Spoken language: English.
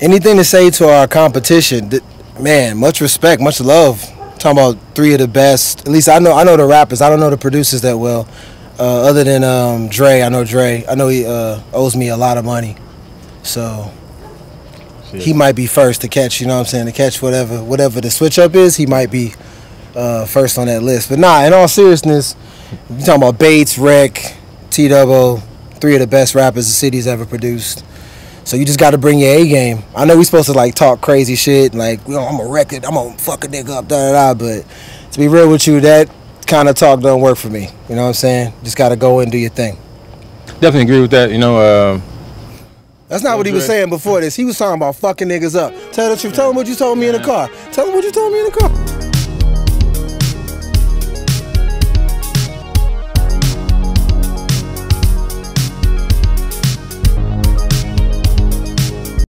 anything to say to our competition? Man, much respect, much love. Talking about three of the best. At least I know I know the rappers. I don't know the producers that well. Uh, other than um, Dre, I know Dre. I know he uh, owes me a lot of money, so he might be first to catch. You know what I'm saying? To catch whatever whatever the switch up is, he might be uh, first on that list. But nah, in all seriousness, you talking about Bates, Rec, T Double, three of the best rappers the city's ever produced. So you just got to bring your A game. I know we supposed to like talk crazy shit, like you know, I'm a record, I'm gonna fuck a nigga up, da da da. But to be real with you, that kind of talk don't work for me. You know what I'm saying? Just got to go and do your thing. Definitely agree with that. You know, uh, That's not what he was saying before this. He was talking about fucking niggas up. Tell the truth. Tell him what you told me in the car. Tell him what you told me in the car.